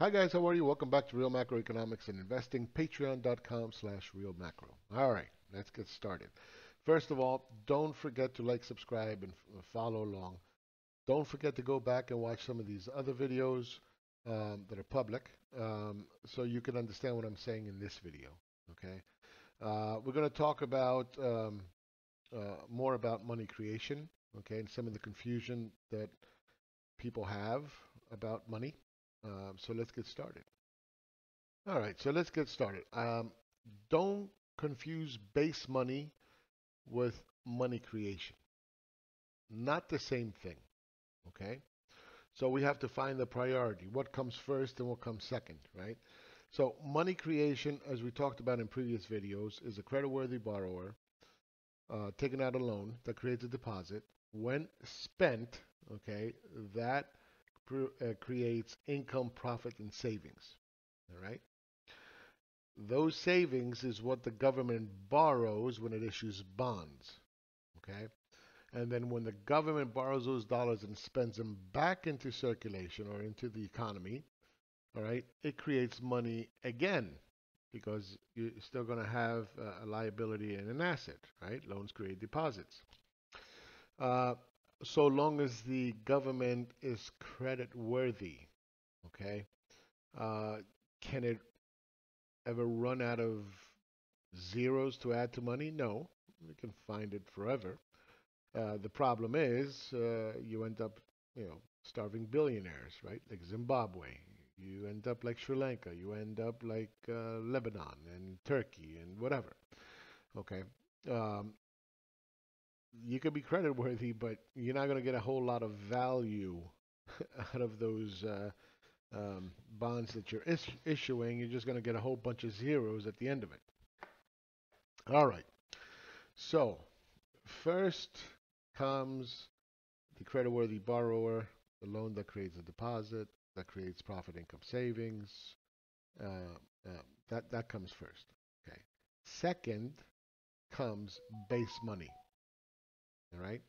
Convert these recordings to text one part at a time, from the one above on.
Hi guys, how are you? Welcome back to Real Macroeconomics and Investing. Patreon.com slash Real Macro. All right, let's get started. First of all, don't forget to like, subscribe, and follow along. Don't forget to go back and watch some of these other videos um, that are public um, so you can understand what I'm saying in this video. Okay, uh, we're going to talk about um, uh, more about money creation. Okay, and some of the confusion that people have about money. Um, so let's get started. All right, so let's get started. Um, don't confuse base money with money creation. Not the same thing, okay? So we have to find the priority. What comes first and what comes second, right? So money creation, as we talked about in previous videos, is a creditworthy borrower uh, taking out a loan that creates a deposit. When spent, okay, that uh, creates income, profit, and savings. All right. Those savings is what the government borrows when it issues bonds. Okay. And then when the government borrows those dollars and spends them back into circulation or into the economy, all right, it creates money again because you're still going to have a liability and an asset, right? Loans create deposits. Uh, so long as the government is credit worthy. Okay, uh, can it ever run out of zeros to add to money? No, we can find it forever. Uh, the problem is uh, you end up, you know, starving billionaires, right? Like Zimbabwe. You end up like Sri Lanka. You end up like uh, Lebanon and Turkey and whatever. Okay. Um, you could be credit worthy, but you're not going to get a whole lot of value out of those uh, um, bonds that you're is- issuing. You're just going to get a whole bunch of zeros at the end of it. All right. So, first comes the creditworthy borrower, the loan that creates a deposit, that creates profit income savings. Uh, uh, that, that comes first. Okay. Second comes base money. All right.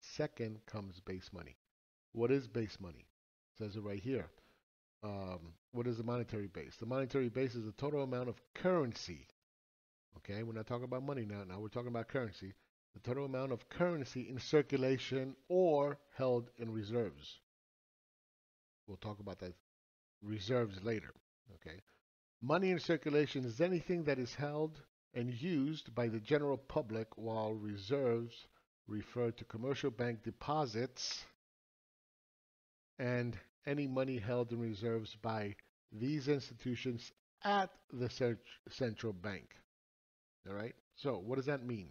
Second comes base money. What is base money? It says it right here. Um, what is the monetary base? The monetary base is the total amount of currency. Okay, we're not talking about money now. Now we're talking about currency. The total amount of currency in circulation or held in reserves. We'll talk about that reserves later. Okay. Money in circulation is anything that is held and used by the general public while reserves refer to commercial bank deposits and any money held in reserves by these institutions at the central bank. All right. So what does that mean?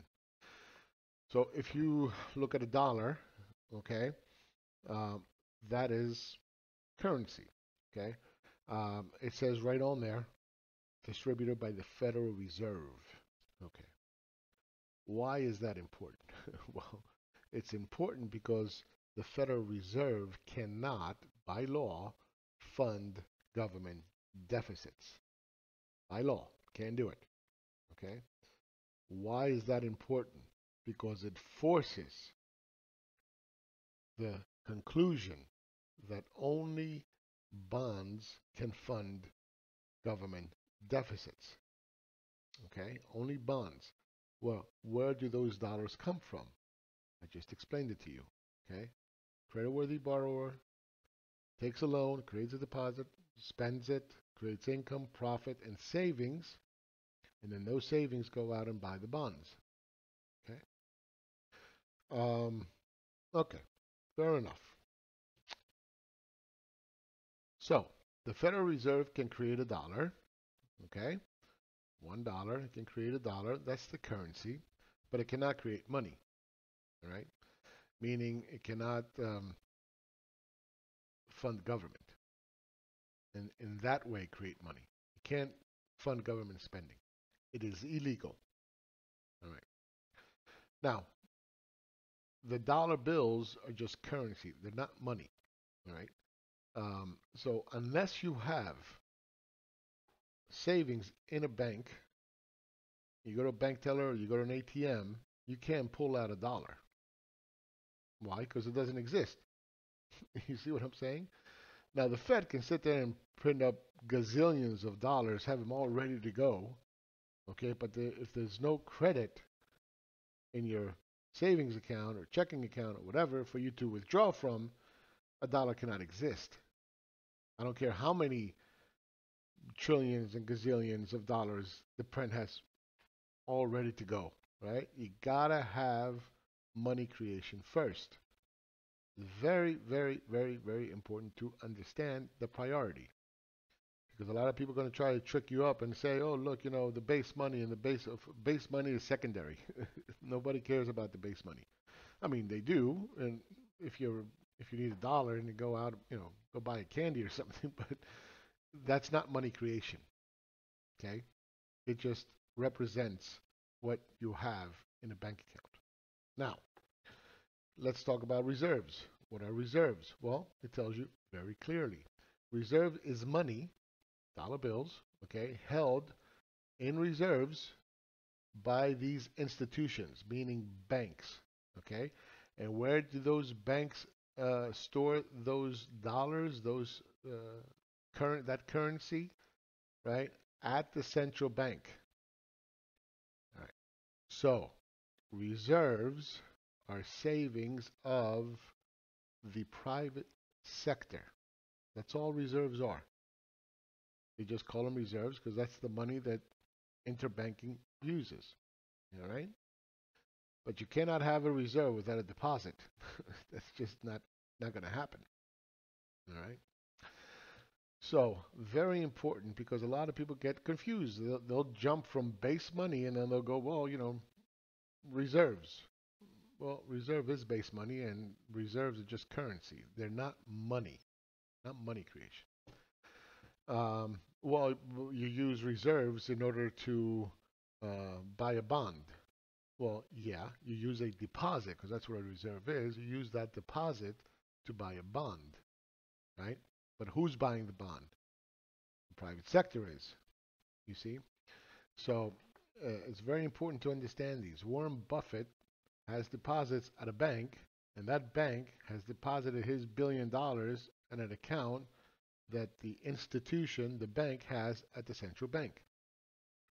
So if you look at a dollar, okay, um, that is currency. Okay. Um, it says right on there, distributed by the Federal Reserve. Okay. Why is that important? well, it's important because the Federal Reserve cannot, by law, fund government deficits. By law, can't do it. Okay? Why is that important? Because it forces the conclusion that only bonds can fund government deficits. Okay? Only bonds. Well, where do those dollars come from? I just explained it to you. Okay? Creditworthy borrower takes a loan, creates a deposit, spends it, creates income, profit, and savings, and then those savings go out and buy the bonds. Okay? Um, okay, fair enough. So, the Federal Reserve can create a dollar, okay? One dollar. It can create a dollar. That's the currency, but it cannot create money. All right, meaning it cannot um, fund government, and in that way create money. It can't fund government spending. It is illegal. All right. Now, the dollar bills are just currency. They're not money. All right. Um, so unless you have savings in a bank, you go to a bank teller or you go to an ATM, you can't pull out a dollar. Why? Because it doesn't exist. you see what I'm saying? Now the Fed can sit there and print up gazillions of dollars, have them all ready to go, okay? But the, if there's no credit in your savings account or checking account or whatever for you to withdraw from, a dollar cannot exist. I don't care how many trillions and gazillions of dollars the print has all ready to go, right? You gotta have money creation first. Very, very, very, very important to understand the priority. Because a lot of people are going to try to trick you up and say, oh, look, you know, the base money and the base of base money is secondary. Nobody cares about the base money. I mean, they do. And if you're if you need a dollar and you go out, you know, go buy a candy or something, but that's not money creation. Okay? It just represents what you have in a bank account. Now, let's talk about reserves. What are reserves? Well, it tells you very clearly. Reserve is money, dollar bills, okay, held in reserves by these institutions, meaning banks, okay? And where do those banks uh, store those dollars, those uh, current that currency, right? At the central bank. All right. So reserves are savings of the private sector. That's all reserves are. They just call them reserves because that's the money that interbanking uses. All right? But you cannot have a reserve without a deposit. that's just not, not going to happen. All right? So, very important because a lot of people get confused. They'll, they'll jump from base money and then they'll go, well, you know, reserves. Well, reserve is base money, and reserves are just currency. They're not money, not money creation. Um, well, you use reserves in order to uh, buy a bond. Well, yeah, you use a deposit because that's what a reserve is. You use that deposit to buy a bond, right? But who's buying the bond? The private sector is. You see? So uh, it's very important to understand these. Warren Buffett has deposits at a bank, and that bank has deposited his billion dollars in an account that the institution, the bank, has at the central bank.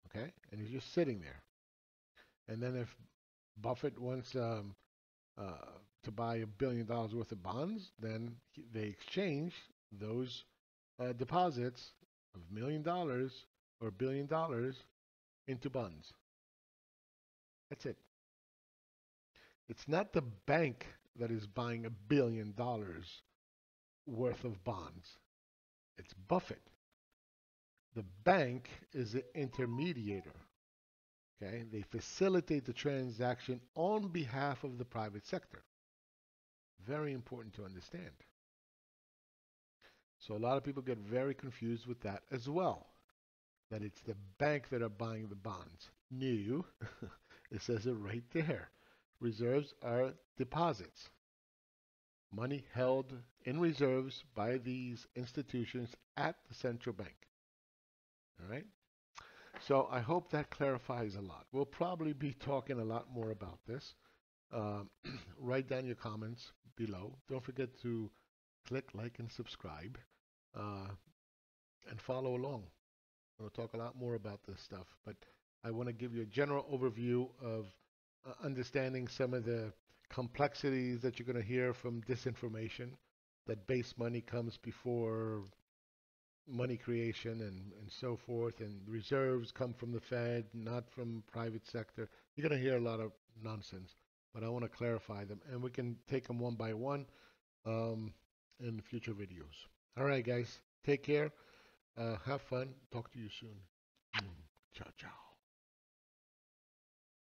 Okay? And he's just sitting there. And then if Buffett wants um, uh, to buy a billion dollars worth of bonds, then he, they exchange those uh, deposits of million dollars or billion dollars into bonds. That's it. It's not the bank that is buying a billion dollars worth of bonds. It's Buffett. The bank is the intermediator. Okay, they facilitate the transaction on behalf of the private sector. Very important to understand. So a lot of people get very confused with that as well. That it's the bank that are buying the bonds. New, it says it right there. Reserves are deposits. Money held in reserves by these institutions at the central bank. All right? So I hope that clarifies a lot. We'll probably be talking a lot more about this. Um, write down your comments below. Don't forget to click like and subscribe uh, and follow along. We'll talk a lot more about this stuff, but I want to give you a general overview of uh, understanding some of the complexities that you're going to hear from disinformation, that base money comes before money creation and, and so forth, and reserves come from the Fed, not from private sector. You're going to hear a lot of nonsense, but I want to clarify them, and we can take them one by one um, in future videos. All right, guys, take care. Uh, have fun. Talk to you soon. Mm. Ciao, ciao.